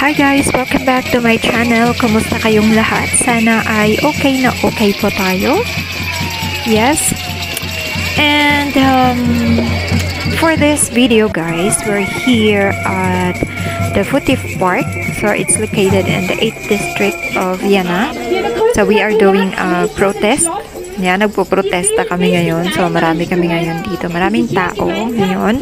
Hi guys! Welcome back to my channel. Kumusta kayong lahat? Sana ay okay na okay po tayo. Yes. And um, for this video guys, we're here at the Futif Park. So it's located in the 8th district of Vienna. So we are doing a protest. Yan, nagpo-protesta kami ngayon. So marami kami ngayon dito. Maraming tao ngayon.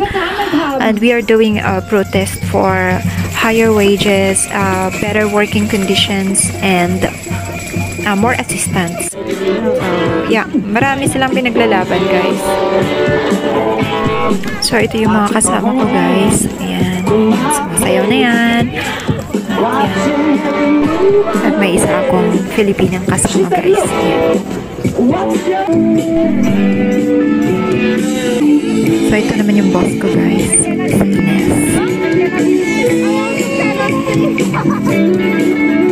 And we are doing a protest for higher wages, uh, better working conditions, and uh, more assistance. So, yeah, marami silang pinaglalaban, guys. So, ito yung mga kasama ko, guys. Ayan, sumasayaw na yan. At. At may isa akong Filipinang kasama, guys. Ayan. So, ito naman yung boss ko, guys. Ines. I also said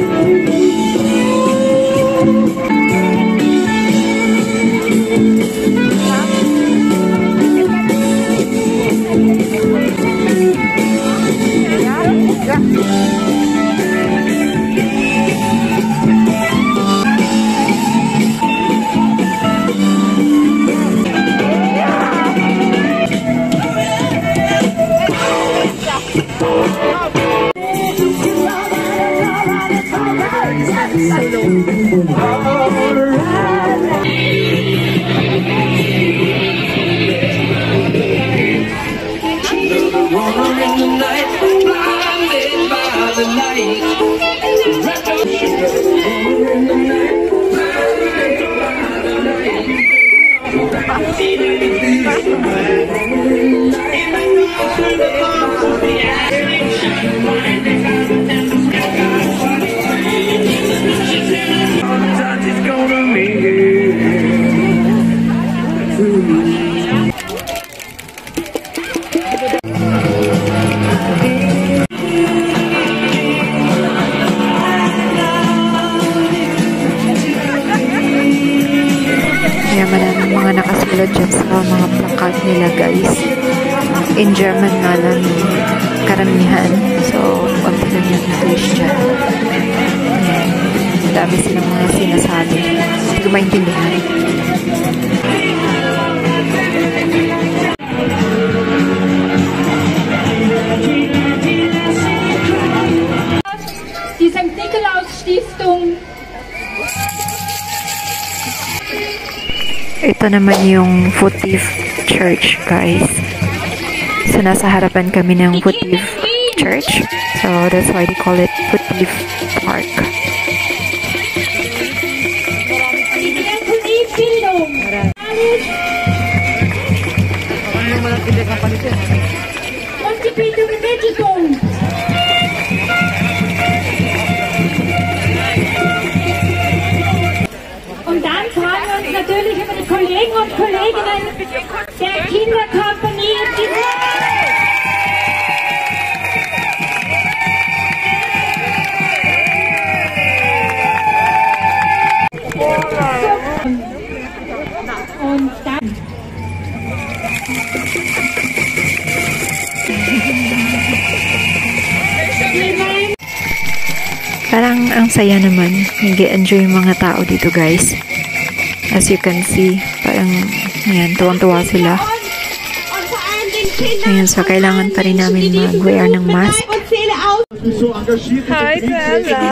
English dyan. Ayan. Dami silang mga sinasabi. Hindi ko maintindihan. die St. Nikolaus Stiftung Ito naman yung Futif Church, guys. So, nasa harapan kami ng Futif Church. So, that's why they call it Futif Park. Und dann freuen wir uns natürlich über die Kollegen und Kolleginnen der Kinderkompanie Parang ang saya naman. Nag-enjoy yung mga tao dito, guys. As you can see, parang, ayan, tuwang-tuwa sila. Ayan, so kailangan pa rin namin mag-wear ng mask. Hi, Bella.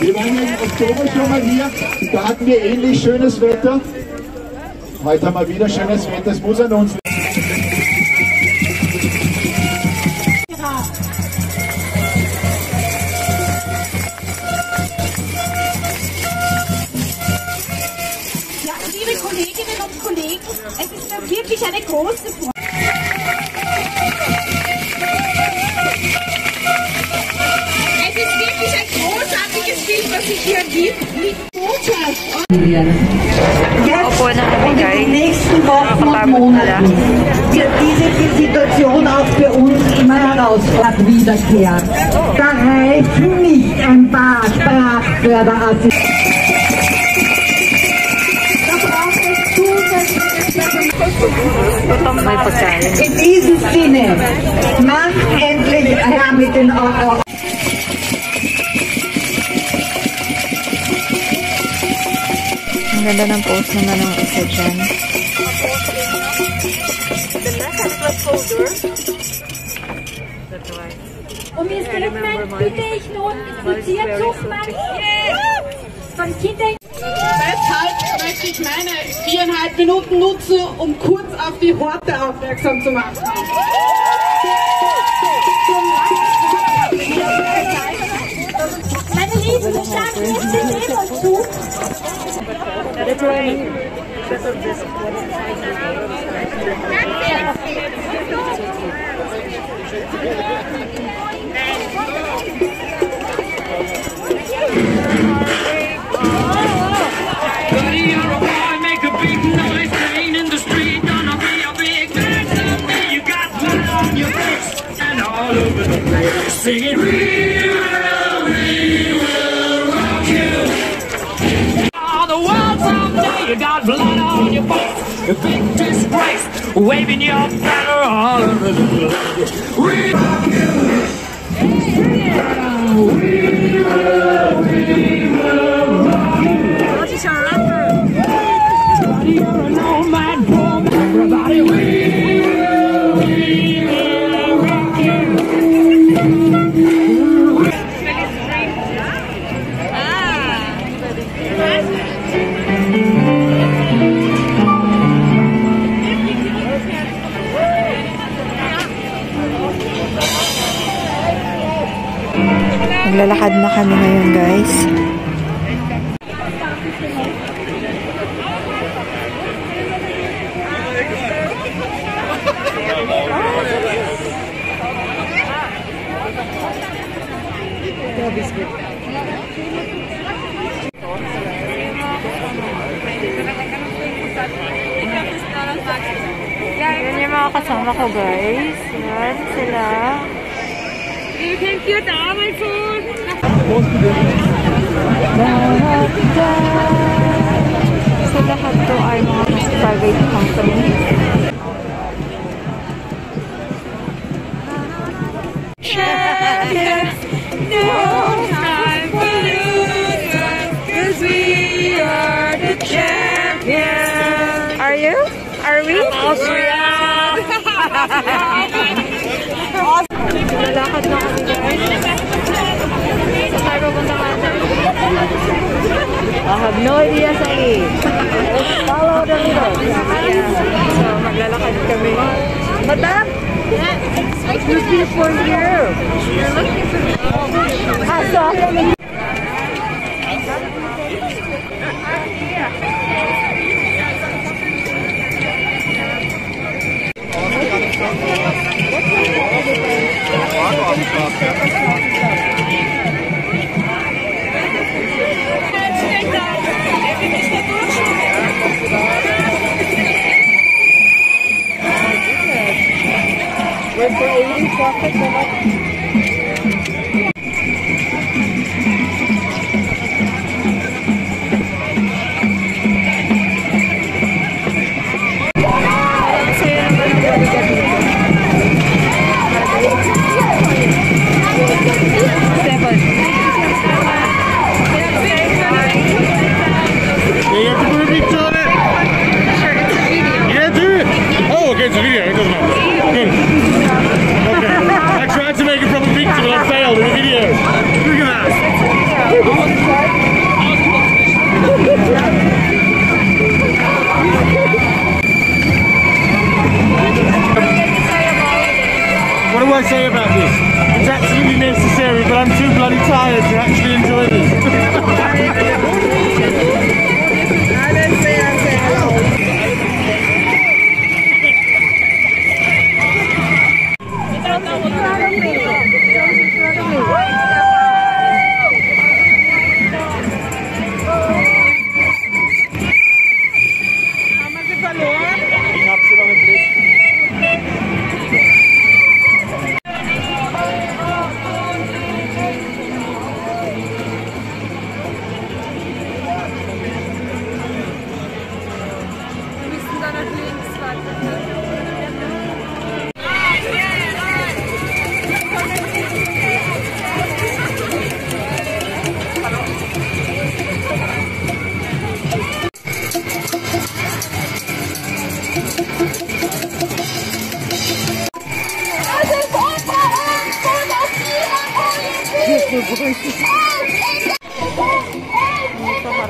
Im Oktober schon mal hier. Da hatten wir ähnlich schönes Wetter. Heute haben wir wieder schönes Wetter. Es muss an uns Ja, liebe Kolleginnen und Kollegen, es ist mir wirklich eine große Freude. Was sich hier obwohl, in den nächsten Wochen und Monaten wird Diese Situation auch für uns immer herausfordernd wiederkehren. Da reicht nicht ein paar Sprachförderassistenten. In diesem Sinne, macht endlich her mit den Euro. Ganda ng post naman ng isa dyan. Um Ihr Statement bitte ich nun Spazierzug machen von Kindern. Deshalb möchte ich meine viereinhalb Minuten nutzen, um kurz auf die Horte aufmerksam zu machen. Meine Lieben, wir starten jetzt den Nebelzug. joining. You got blood on your face, a big disgrace, waving your banner all over the place. We rock you. Everybody, Maglalakad na kami ngayon guys. Yan yung mga kasama ko guys. Yan sila. You can cute all my food. So lahat to ay mga private company. Champions, no time for we are the champions. Are you? Are we? Lalakad na kami guys. Sa tayo papunta I have no idea sa Follow the leader. So, maglalakad kami. Madam! Yes. Looking for you. You're looking for me. Ah. Ve bu evlilik muhabbet olan say about this. It's absolutely necessary, but I'm too bloody tired to actually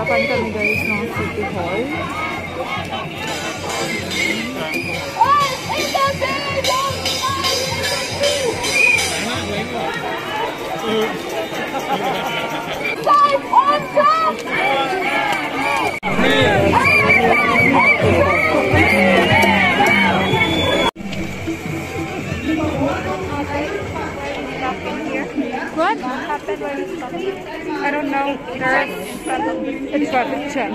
harapan kami guys ng City Hall. Time on top! What happened when you stopped? I don't know. It's jam.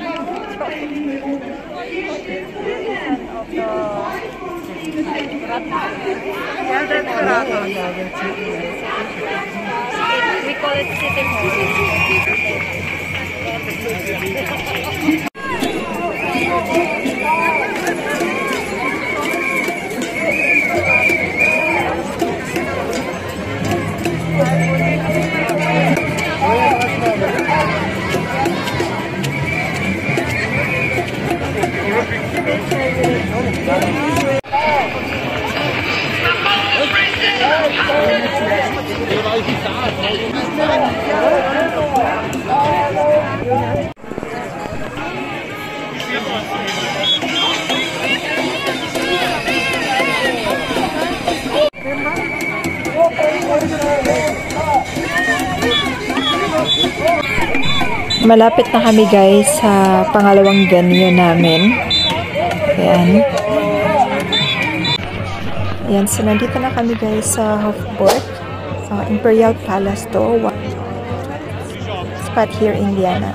Yeah, that's Caracal. We call it City Hall. Malapit na kami guys sa pangalawang venue namin. Ayan. Ayan, so nandito na kami guys sa Hofburg. Sa Imperial Palace to. Spot here, Indiana.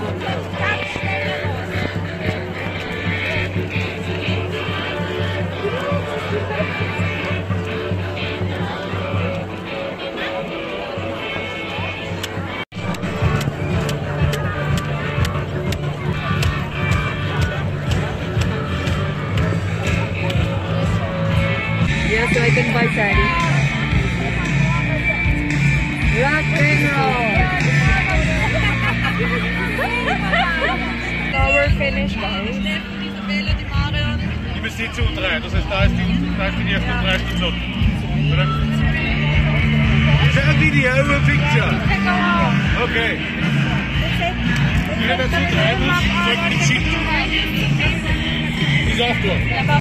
Yeah, so I can buy sari. Rock and roll. Now we're finished, guys. Die besteht zu drei. Das heißt, da ist die, da ist die erste drei Stunden noch. Oder? Is that a video or a picture? Okay. Ja, dazu drei, dus check the sheet. Die is after.